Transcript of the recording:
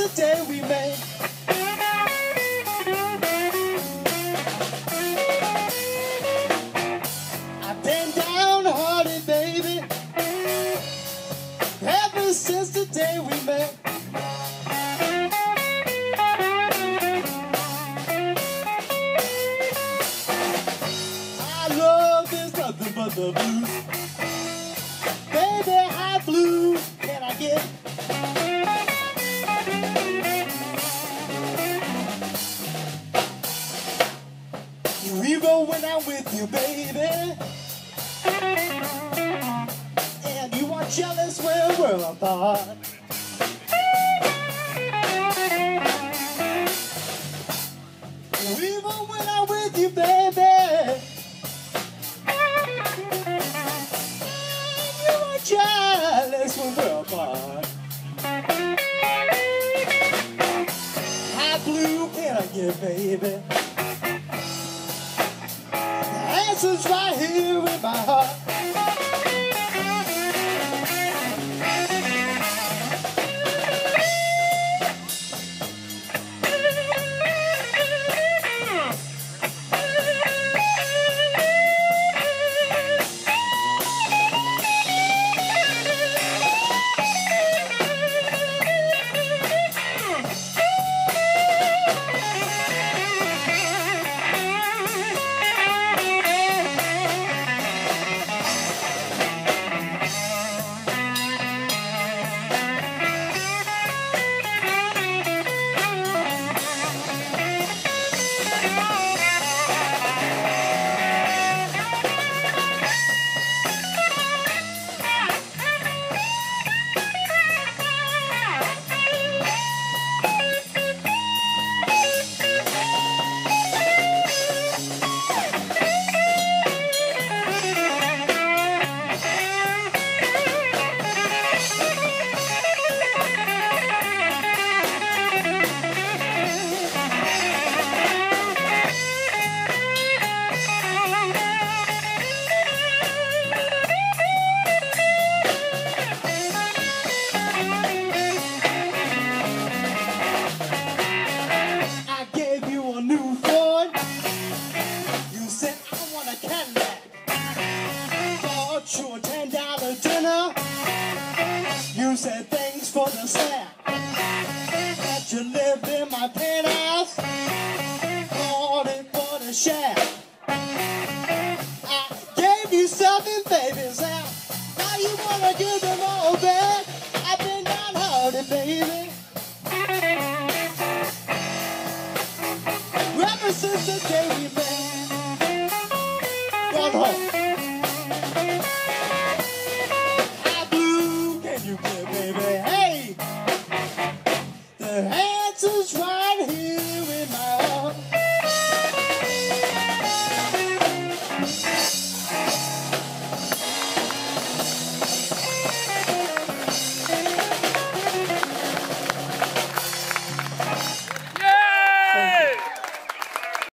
the day we met. I've been downhearted, baby, ever since the day we met. I love is nothing but the blues. Baby, how blue can I get? When I'm with you, baby. And you are jealous when we're apart. Even when I'm with you, baby. You are jealous when we're apart. How blue can I get, baby? Shack. I gave you something, baby. Now, now you wanna give them all back. I've been baby. Ever since the day we met.